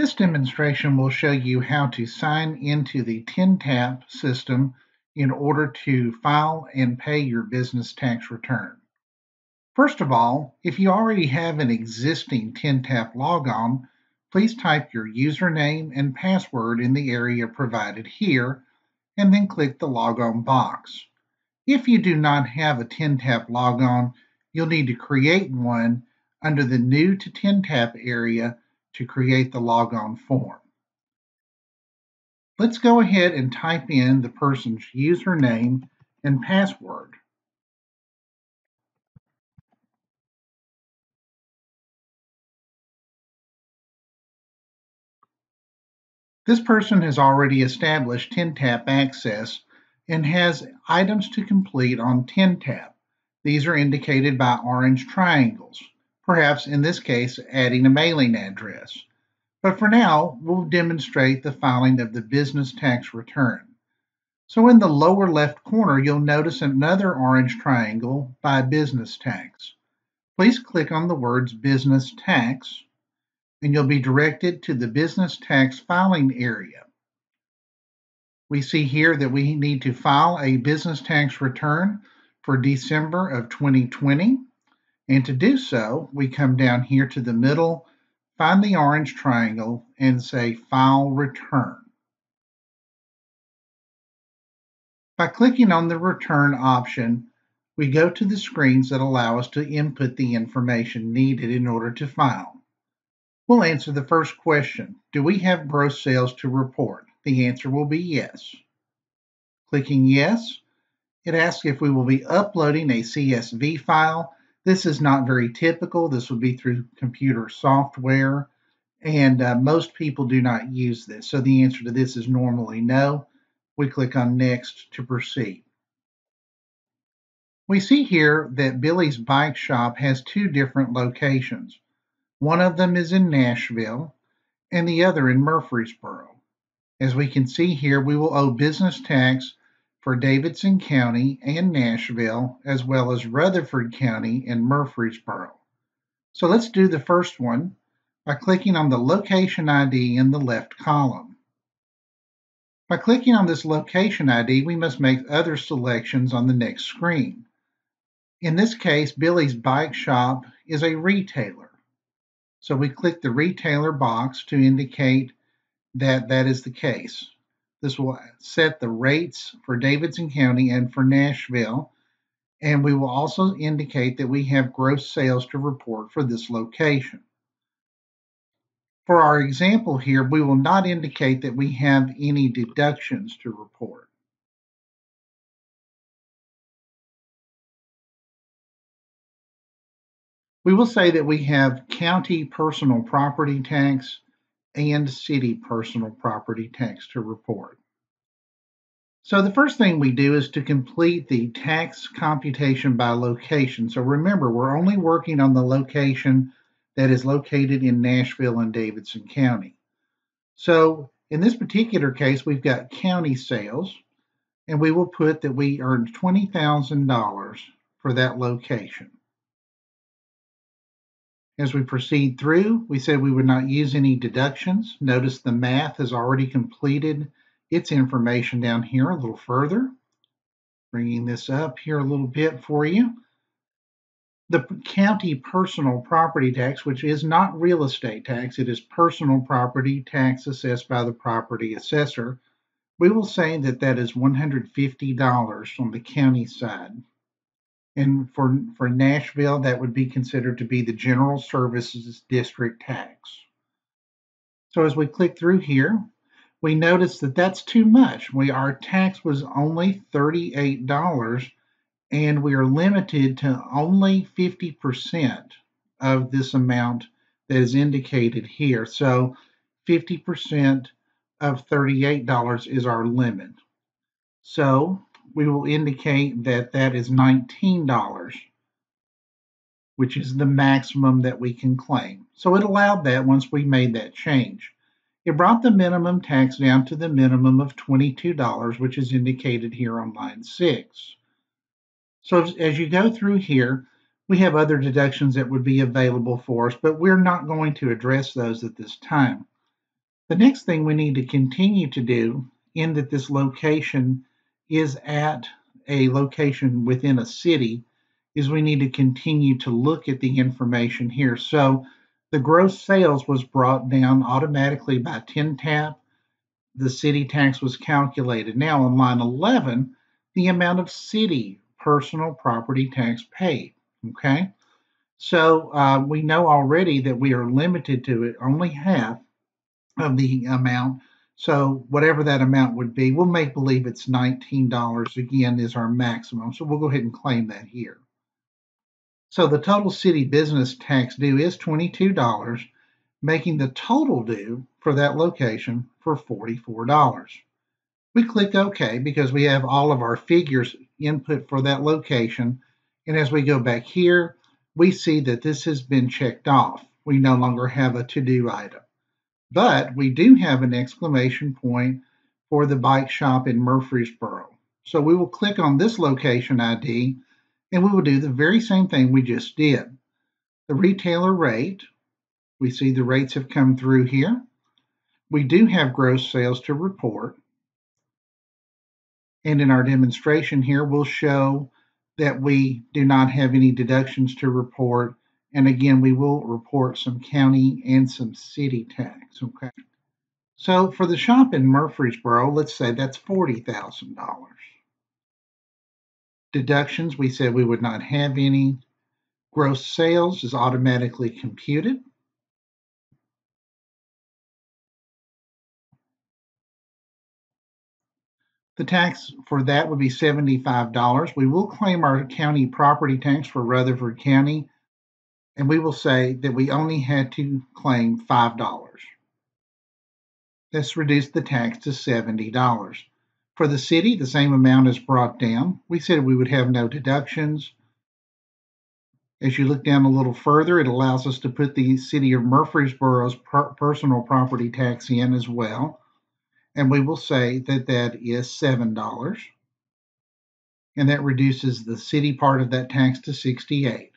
This demonstration will show you how to sign into the TNTAP system in order to file and pay your business tax return. First of all, if you already have an existing TNTAP logon, please type your username and password in the area provided here and then click the logon box. If you do not have a TNTAP logon, you'll need to create one under the New to TNTAP area to create the logon form. Let's go ahead and type in the person's username and password. This person has already established TNTAP access and has items to complete on TNTAP. These are indicated by orange triangles perhaps in this case adding a mailing address. But for now, we'll demonstrate the filing of the business tax return. So in the lower left corner, you'll notice another orange triangle by business tax. Please click on the words business tax and you'll be directed to the business tax filing area. We see here that we need to file a business tax return for December of 2020 and to do so, we come down here to the middle, find the orange triangle, and say File Return. By clicking on the Return option, we go to the screens that allow us to input the information needed in order to file. We'll answer the first question. Do we have gross sales to report? The answer will be yes. Clicking yes, it asks if we will be uploading a CSV file this is not very typical. This would be through computer software, and uh, most people do not use this. So the answer to this is normally no. We click on Next to proceed. We see here that Billy's Bike Shop has two different locations. One of them is in Nashville and the other in Murfreesboro. As we can see here, we will owe business tax for Davidson County and Nashville, as well as Rutherford County and Murfreesboro. So let's do the first one by clicking on the location ID in the left column. By clicking on this location ID, we must make other selections on the next screen. In this case, Billy's Bike Shop is a retailer. So we click the retailer box to indicate that that is the case. This will set the rates for Davidson County and for Nashville. And we will also indicate that we have gross sales to report for this location. For our example here, we will not indicate that we have any deductions to report. We will say that we have county personal property tax, and city personal property tax to report. So the first thing we do is to complete the tax computation by location. So remember, we're only working on the location that is located in Nashville and Davidson County. So in this particular case, we've got county sales, and we will put that we earned $20,000 for that location. As we proceed through, we said we would not use any deductions. Notice the math has already completed its information down here a little further. Bringing this up here a little bit for you. The county personal property tax, which is not real estate tax, it is personal property tax assessed by the property assessor. We will say that that is $150 on the county side. And for, for Nashville, that would be considered to be the General Services District tax. So as we click through here, we notice that that's too much. We Our tax was only $38 and we are limited to only 50% of this amount that is indicated here. So 50% of $38 is our limit. So we will indicate that that is $19, which is the maximum that we can claim. So it allowed that once we made that change. It brought the minimum tax down to the minimum of $22, which is indicated here on line 6. So as you go through here, we have other deductions that would be available for us, but we're not going to address those at this time. The next thing we need to continue to do in that this location is at a location within a city is we need to continue to look at the information here. So the gross sales was brought down automatically by TNTAP. The city tax was calculated. Now on line 11, the amount of city personal property tax paid. Okay. So uh, we know already that we are limited to it only half of the amount. So whatever that amount would be, we'll make believe it's $19 again is our maximum. So we'll go ahead and claim that here. So the total city business tax due is $22, making the total due for that location for $44. We click OK because we have all of our figures input for that location. And as we go back here, we see that this has been checked off. We no longer have a to-do item. But we do have an exclamation point for the bike shop in Murfreesboro. So we will click on this location ID and we will do the very same thing we just did. The retailer rate, we see the rates have come through here. We do have gross sales to report. And in our demonstration here, we'll show that we do not have any deductions to report and again, we will report some county and some city tax. Okay. So for the shop in Murfreesboro, let's say that's $40,000. Deductions, we said we would not have any. Gross sales is automatically computed. The tax for that would be $75. We will claim our county property tax for Rutherford County and we will say that we only had to claim $5. Let's reduce the tax to $70. For the city, the same amount is brought down. We said we would have no deductions. As you look down a little further, it allows us to put the city of Murfreesboro's personal property tax in as well. And we will say that that is $7. And that reduces the city part of that tax to 68.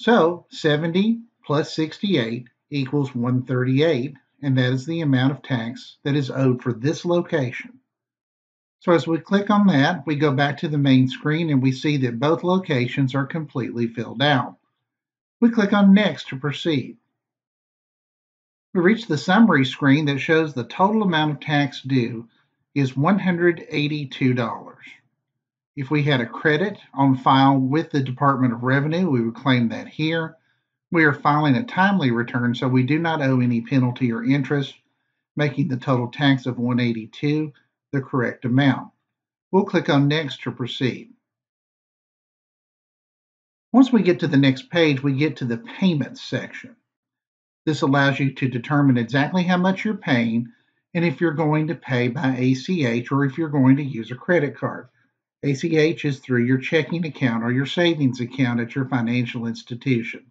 So 70 plus 68 equals 138, and that is the amount of tax that is owed for this location. So as we click on that, we go back to the main screen and we see that both locations are completely filled out. We click on Next to proceed. We reach the summary screen that shows the total amount of tax due is $182. If we had a credit on file with the Department of Revenue, we would claim that here. We are filing a timely return, so we do not owe any penalty or interest, making the total tax of 182 the correct amount. We'll click on Next to proceed. Once we get to the next page, we get to the Payments section. This allows you to determine exactly how much you're paying and if you're going to pay by ACH or if you're going to use a credit card. ACH is through your checking account or your savings account at your financial institution.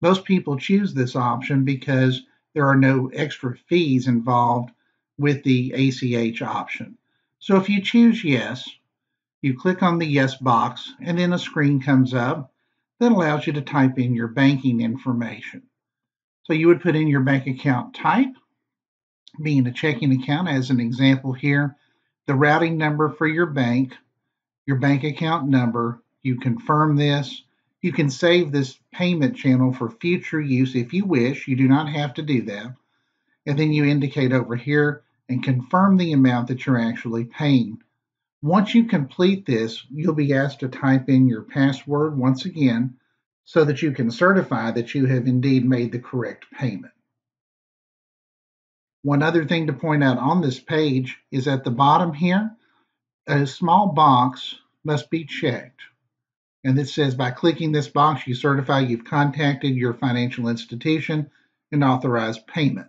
Most people choose this option because there are no extra fees involved with the ACH option. So if you choose yes, you click on the yes box and then a screen comes up that allows you to type in your banking information. So you would put in your bank account type, being a checking account as an example here, the routing number for your bank, your bank account number. You confirm this. You can save this payment channel for future use if you wish. You do not have to do that. And then you indicate over here and confirm the amount that you're actually paying. Once you complete this, you'll be asked to type in your password once again so that you can certify that you have indeed made the correct payment. One other thing to point out on this page is at the bottom here, a small box must be checked. And it says by clicking this box, you certify you've contacted your financial institution and authorized payment.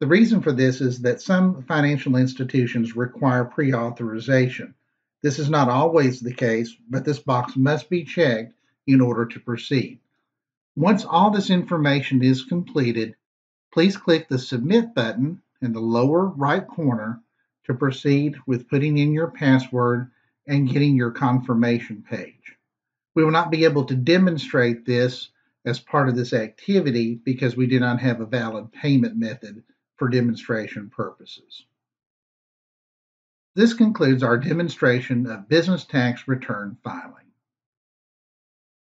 The reason for this is that some financial institutions require pre authorization. This is not always the case, but this box must be checked in order to proceed. Once all this information is completed, please click the Submit button in the lower right corner to proceed with putting in your password and getting your confirmation page. We will not be able to demonstrate this as part of this activity because we do not have a valid payment method for demonstration purposes. This concludes our demonstration of business tax return filing.